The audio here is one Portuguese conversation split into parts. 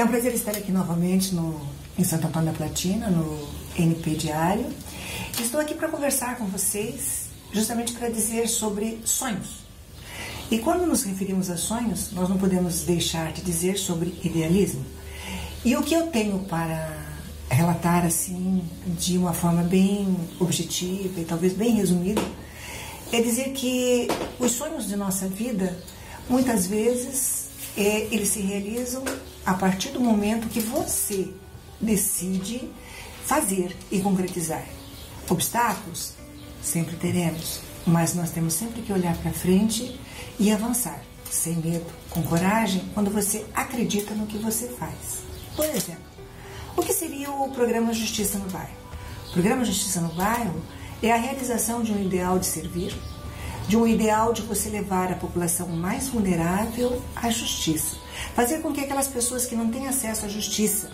É um prazer estar aqui novamente no, em Santo Antônio da Platina, no NP Diário. Estou aqui para conversar com vocês, justamente para dizer sobre sonhos. E quando nos referimos a sonhos, nós não podemos deixar de dizer sobre idealismo. E o que eu tenho para relatar assim, de uma forma bem objetiva e talvez bem resumida, é dizer que os sonhos de nossa vida, muitas vezes, é, eles se realizam a partir do momento que você decide fazer e concretizar. Obstáculos sempre teremos, mas nós temos sempre que olhar para frente e avançar, sem medo, com coragem, quando você acredita no que você faz. Por exemplo, o que seria o programa Justiça no Bairro? O programa Justiça no Bairro é a realização de um ideal de servir, de um ideal de você levar a população mais vulnerável à justiça. Fazer com que aquelas pessoas que não têm acesso à justiça,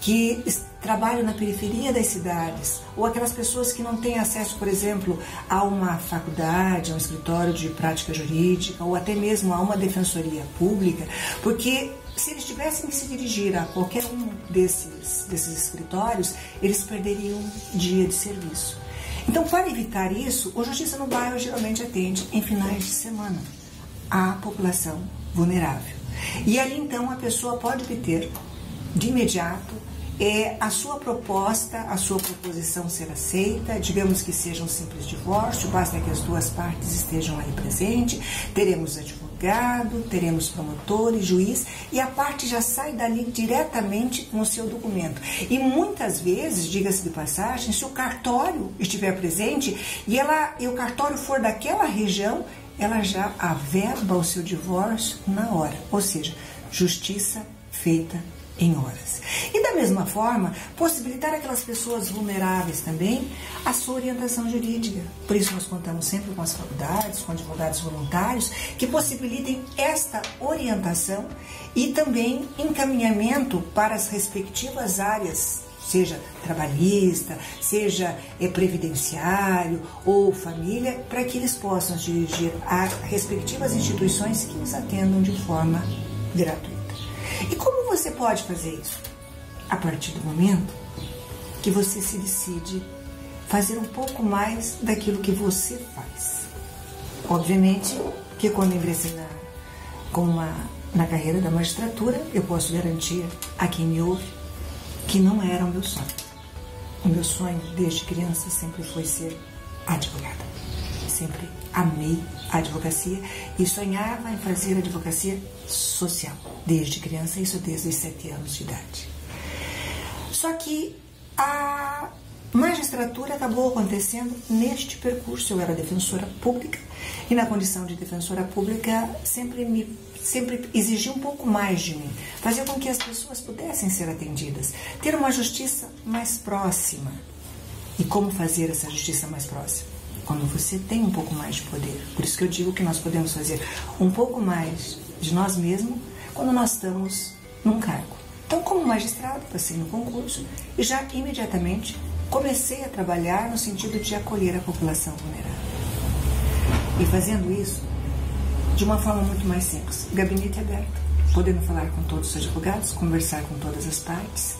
que trabalham na periferia das cidades, ou aquelas pessoas que não têm acesso, por exemplo, a uma faculdade, a um escritório de prática jurídica, ou até mesmo a uma defensoria pública, porque se eles tivessem que se dirigir a qualquer um desses, desses escritórios, eles perderiam dia de serviço. Então, para evitar isso, o Justiça no Bairro geralmente atende em finais de semana a população vulnerável. E ali então a pessoa pode obter de imediato é a sua proposta, a sua proposição ser aceita, digamos que seja um simples divórcio, basta que as duas partes estejam aí presentes, teremos advogado, teremos promotor e juiz, e a parte já sai dali diretamente com o seu documento. E muitas vezes, diga-se de passagem, se o cartório estiver presente e, ela, e o cartório for daquela região, ela já averba o seu divórcio na hora, ou seja, justiça feita em horas. E da mesma forma, possibilitar aquelas pessoas vulneráveis também a sua orientação jurídica. Por isso nós contamos sempre com as faculdades, com advogados voluntários que possibilitem esta orientação e também encaminhamento para as respectivas áreas seja trabalhista, seja é, previdenciário ou família, para que eles possam dirigir a respectivas instituições que os atendam de forma gratuita. E como você pode fazer isso? A partir do momento que você se decide fazer um pouco mais daquilo que você faz. Obviamente que quando ingressei na, com uma, na carreira da magistratura, eu posso garantir a quem me ouve que não era o meu sonho. O meu sonho desde criança sempre foi ser advogada. Sempre amei a advocacia e sonhava em fazer advocacia social, desde criança, isso desde os sete anos de idade. Só que a magistratura acabou acontecendo neste percurso. Eu era defensora pública e, na condição de defensora pública, sempre me sempre exigia um pouco mais de mim, fazer com que as pessoas pudessem ser atendidas, ter uma justiça mais próxima. E como fazer essa justiça mais próxima? Quando você tem um pouco mais de poder. Por isso que eu digo que nós podemos fazer um pouco mais de nós mesmos quando nós estamos num cargo. Então, como magistrado, passei no concurso e já imediatamente comecei a trabalhar no sentido de acolher a população vulnerável. E fazendo isso de uma forma muito mais simples, gabinete aberto, podendo falar com todos os advogados, conversar com todas as partes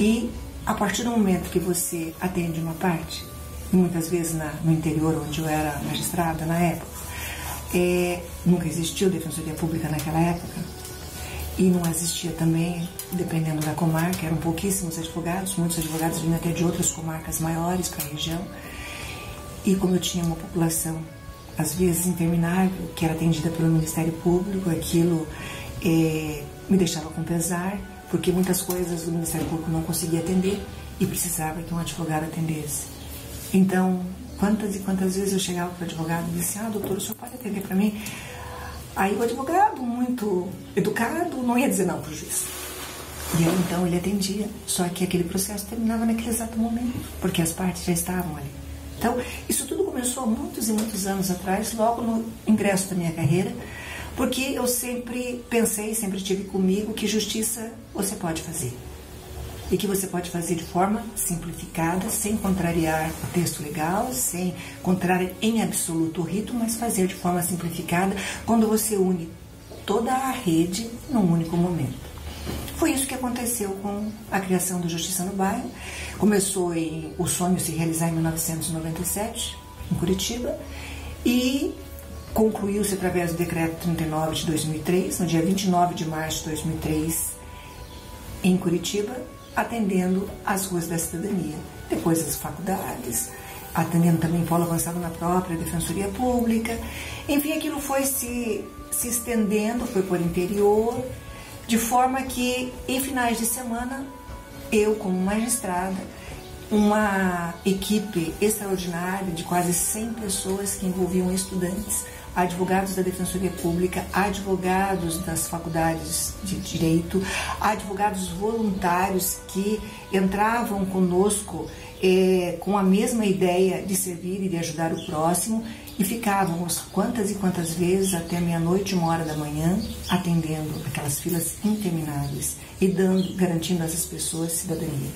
e a partir do momento que você atende uma parte, muitas vezes na, no interior onde eu era magistrada na época, é, nunca existiu defensoria pública naquela época e não existia também, dependendo da comarca, eram pouquíssimos advogados, muitos advogados vinham até de outras comarcas maiores para a região. E como eu tinha uma população, às vezes interminável, que era atendida pelo Ministério Público, aquilo é, me deixava com pesar, porque muitas coisas o Ministério Público não conseguia atender e precisava que um advogado atendesse. Então, quantas e quantas vezes eu chegava para o advogado e disse: Ah, doutor, o senhor pode atender para mim? Aí o advogado, muito educado, não ia dizer não para o juiz. E aí então ele atendia, só que aquele processo terminava naquele exato momento, porque as partes já estavam ali. Então, isso tudo começou há muitos e muitos anos atrás, logo no ingresso da minha carreira, porque eu sempre pensei, sempre tive comigo que justiça você pode fazer e que você pode fazer de forma simplificada, sem contrariar o texto legal, sem contrariar em absoluto o rito, mas fazer de forma simplificada quando você une toda a rede num único momento. Foi isso que aconteceu com a criação do Justiça no Bairro. Começou em, o sonho se realizar em 1997, em Curitiba, e concluiu-se através do decreto 39 de 2003, no dia 29 de março de 2003, em Curitiba, atendendo as ruas da cidadania. Depois as faculdades, atendendo também polo avançado na própria Defensoria Pública. Enfim, aquilo foi se, se estendendo, foi por interior, de forma que em finais de semana, eu como magistrada, uma equipe extraordinária de quase 100 pessoas que envolviam estudantes, advogados da Defensoria Pública, advogados das faculdades de Direito, advogados voluntários que entravam conosco é, com a mesma ideia de servir e de ajudar o próximo e ficávamos quantas e quantas vezes até meia-noite, uma hora da manhã, atendendo aquelas filas intermináveis e dando, garantindo a essas pessoas cidadania.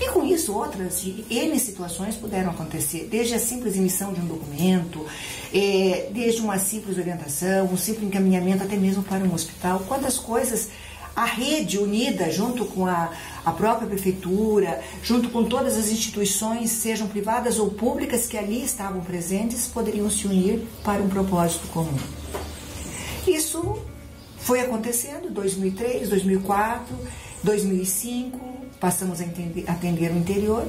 E com isso, outras N situações puderam acontecer, desde a simples emissão de um documento, é, desde uma simples orientação, um simples encaminhamento até mesmo para um hospital, quantas coisas a rede unida, junto com a, a própria prefeitura, junto com todas as instituições, sejam privadas ou públicas que ali estavam presentes, poderiam se unir para um propósito comum. Isso foi acontecendo em 2003, 2004, 2005, passamos a atender o interior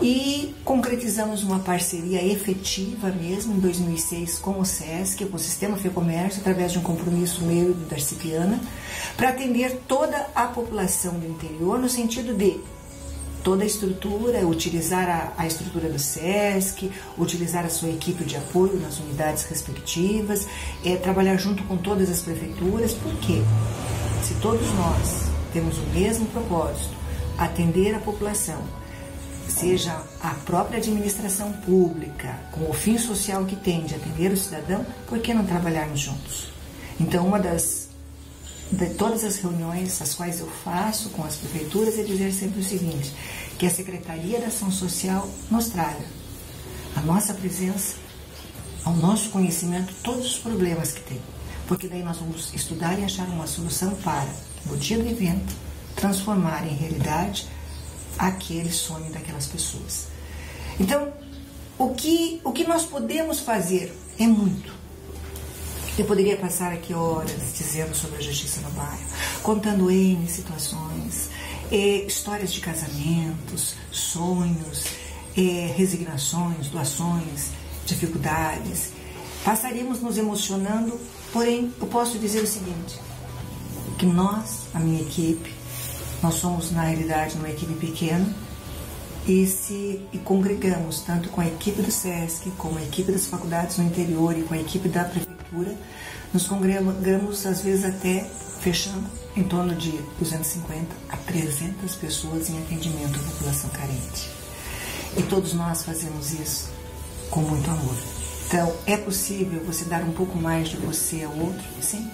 e concretizamos uma parceria efetiva mesmo em 2006 com o SESC, com o Sistema Comércio, através de um compromisso meu e do Darcipiana, para atender toda a população do interior, no sentido de toda a estrutura, utilizar a, a, estrutura do SESC, utilizar a sua equipe de apoio nas unidades respectivas, é, trabalhar junto com todas as prefeituras, porque se todos nós temos o mesmo propósito, atender a população, seja a própria administração pública, com o fim social que tem de atender o cidadão, por que não trabalharmos juntos? Então, uma das de todas as reuniões as quais eu faço com as prefeituras é dizer sempre o seguinte, que a Secretaria da Ação Social nos traga a nossa presença, ao nosso conhecimento, todos os problemas que tem. Porque daí nós vamos estudar e achar uma solução para, no dia do evento, transformar em realidade aquele sonho daquelas pessoas. Então, o que, o que nós podemos fazer é muito. Eu poderia passar aqui horas dizendo sobre a justiça no bairro, contando N situações, eh, histórias de casamentos, sonhos, eh, resignações, doações, dificuldades. Passaríamos nos emocionando, porém, eu posso dizer o seguinte: que nós, a minha equipe, nós somos, na realidade, uma equipe pequena e se e congregamos tanto com a equipe do SESC, como a equipe das faculdades no interior e com a equipe da prefeitura, nos congregamos às vezes até fechando em torno de 250 a 300 pessoas em atendimento à população carente. E todos nós fazemos isso com muito amor. Então, é possível você dar um pouco mais de você ao outro? Sim.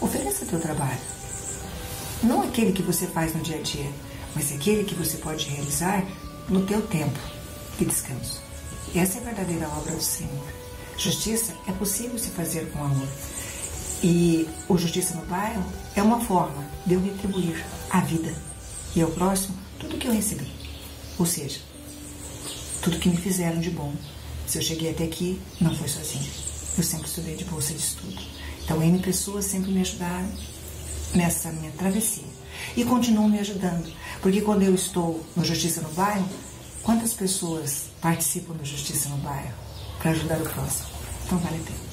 Ofereça teu trabalho não aquele que você faz no dia a dia, mas aquele que você pode realizar no teu tempo de descanso. Essa é a verdadeira obra do Senhor. Justiça é possível se fazer com amor. E o Justiça no Bairro é uma forma de eu retribuir a vida e ao próximo tudo que eu recebi. Ou seja, tudo que me fizeram de bom. Se eu cheguei até aqui, não foi sozinha. Eu sempre estudei de bolsa de estudo. Então, N pessoas sempre me ajudaram nessa minha travessia. E continuam me ajudando, porque quando eu estou no Justiça no Bairro, quantas pessoas participam do Justiça no Bairro para ajudar o próximo? Então vale a pena.